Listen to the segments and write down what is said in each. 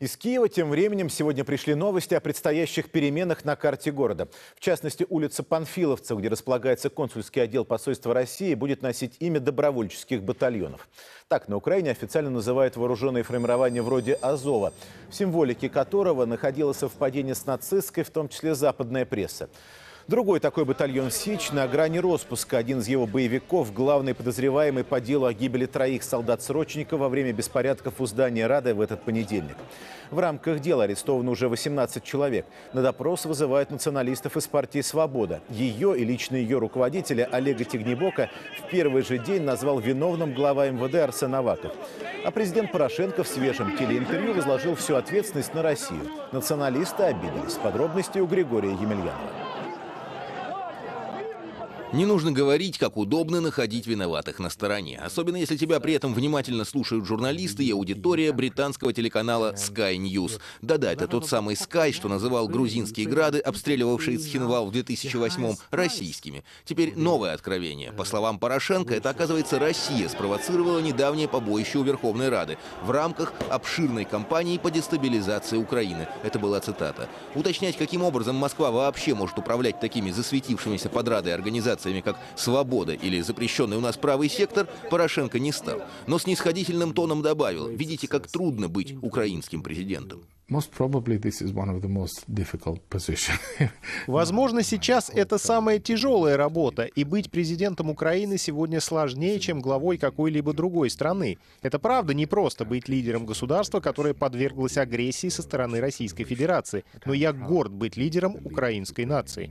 Из Киева тем временем сегодня пришли новости о предстоящих переменах на карте города. В частности, улица Панфиловцев, где располагается консульский отдел посольства России, будет носить имя добровольческих батальонов. Так на Украине официально называют вооруженные формирования вроде Азова, в символике которого находило совпадение с нацистской, в том числе западная пресса. Другой такой батальон «Сич» на грани распуска. Один из его боевиков, главный подозреваемый по делу о гибели троих солдат-срочников во время беспорядков у здания Рады в этот понедельник. В рамках дела арестовано уже 18 человек. На допрос вызывают националистов из партии «Свобода». Ее и лично ее руководителя Олега Тигнебока в первый же день назвал виновным глава МВД Арсен Аваков. А президент Порошенко в свежем телеинтервью возложил всю ответственность на Россию. Националисты обиделись. Подробности у Григория Емельянова. Не нужно говорить, как удобно находить виноватых на стороне, особенно если тебя при этом внимательно слушают журналисты и аудитория британского телеканала Sky News. Да-да, это тот самый Sky, что называл грузинские грады, обстреливавшие Цхинвал в 2008-м, российскими. Теперь новое откровение. По словам Порошенко, это, оказывается, Россия спровоцировала недавнее побоище у Верховной Рады в рамках обширной кампании по дестабилизации Украины. Это была цитата. Уточнять, каким образом Москва вообще может управлять такими засветившимися под Радой организациями, организациями, как «Свобода» или запрещенный у нас правый сектор, Порошенко не стал. Но с нисходительным тоном добавил, видите, как трудно быть украинским президентом. Возможно, сейчас это самая тяжелая работа, и быть президентом Украины сегодня сложнее, чем главой какой-либо другой страны. Это правда не просто быть лидером государства, которое подверглось агрессии со стороны Российской Федерации, но я горд быть лидером украинской нации.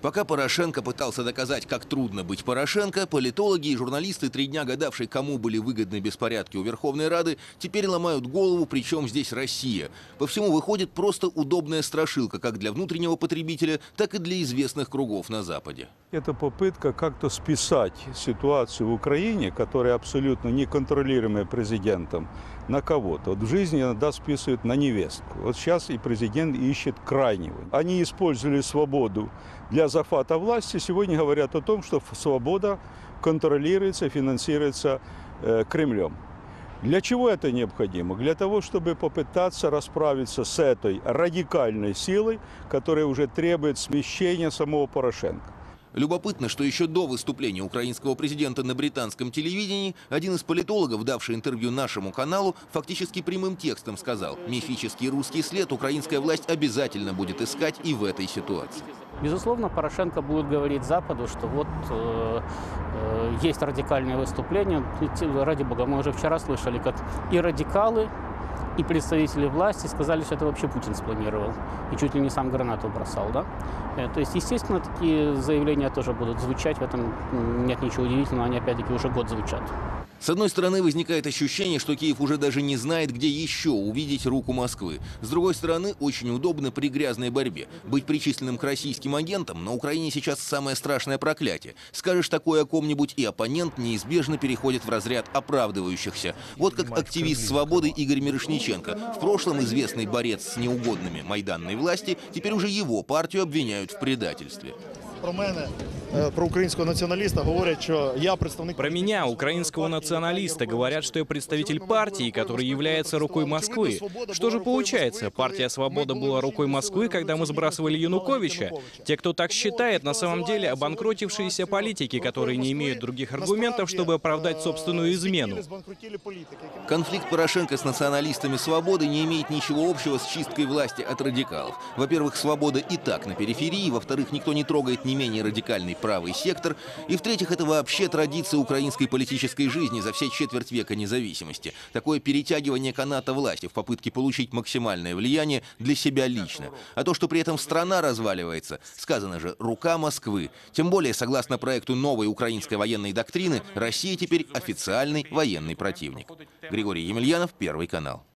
Пока Порошенко пытался доказать, как трудно быть Порошенко, политологи и журналисты, три дня гадавшие, кому были выгодны беспорядки у Верховной Рады, теперь ломают голову, причем здесь Россия. По всему выходит просто удобная страшилка как для внутреннего потребителя, так и для известных кругов на Западе. Это попытка как-то списать ситуацию в Украине, которая абсолютно неконтролируемая президентом, на кого-то. Вот в жизни иногда списывают на невестку. Вот сейчас и президент ищет крайнего. Они использовали свободу для захвата власти. Сегодня говорят о том, что свобода контролируется, финансируется э, Кремлем. Для чего это необходимо? Для того, чтобы попытаться расправиться с этой радикальной силой, которая уже требует смещения самого Порошенко. Любопытно, что еще до выступления украинского президента на британском телевидении один из политологов, давший интервью нашему каналу, фактически прямым текстом сказал, мифический русский след украинская власть обязательно будет искать и в этой ситуации. Безусловно, Порошенко будет говорить Западу, что вот э, э, есть радикальные выступления. Ради бога, мы уже вчера слышали, как и радикалы, и представители власти сказали, что это вообще Путин спланировал. И чуть ли не сам гранату бросал, да? Э, то есть, естественно, такие заявления тоже будут звучать. В этом нет ничего удивительного. Они, опять-таки, уже год звучат. С одной стороны, возникает ощущение, что Киев уже даже не знает, где еще увидеть руку Москвы. С другой стороны, очень удобно при грязной борьбе. Быть причисленным к российским агентам на Украине сейчас самое страшное проклятие. Скажешь такое о ком-нибудь, и оппонент неизбежно переходит в разряд оправдывающихся. Вот как активист свободы Игорь Мирошниченко. В прошлом известный борец с неугодными майданной власти, теперь уже его партию обвиняют в предательстве. Про мене, э, про украинского националиста, говорят, что я представник... Про меня, украинского националиста, говорят, что я представитель партии, который является рукой Москвы. Что же получается? Партия «Свобода» была рукой Москвы, когда мы сбрасывали Януковича? Те, кто так считает, на самом деле обанкротившиеся политики, которые не имеют других аргументов, чтобы оправдать собственную измену. Конфликт Порошенко с националистами «Свободы» не имеет ничего общего с чисткой власти от радикалов. Во-первых, «Свобода» и так на периферии, во-вторых, никто не трогает не менее радикальный правый сектор, и в-третьих, это вообще традиция украинской политической жизни за все четверть века независимости. Такое перетягивание каната власти в попытке получить максимальное влияние для себя лично. А то, что при этом страна разваливается, сказано же, рука Москвы. Тем более, согласно проекту новой украинской военной доктрины, Россия теперь официальный военный противник. Григорий Емельянов, Первый канал.